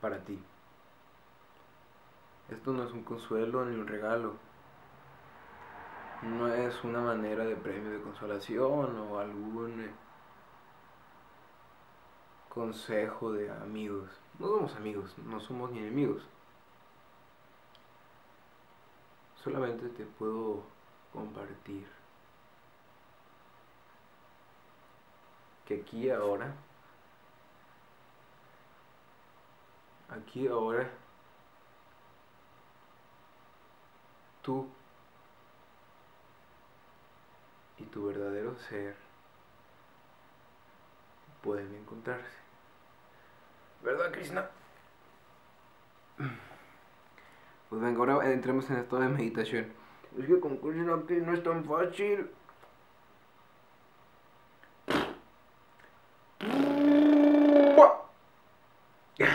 para ti. Esto no es un consuelo ni un regalo. No es una manera de premio de consolación o algún eh, consejo de amigos. No somos amigos, no somos ni enemigos. Solamente te puedo compartir que aquí ahora, aquí ahora, tú y tu verdadero ser pueden encontrarse. ¿Verdad, Krishna? Pues venga, ahora entremos en estado de meditación. Es que con Krishna no es tan fácil.